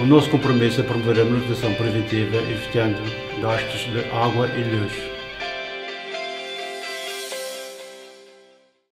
O nosso compromisso é promover a manutenção preventiva, evitando gastos de água e luz.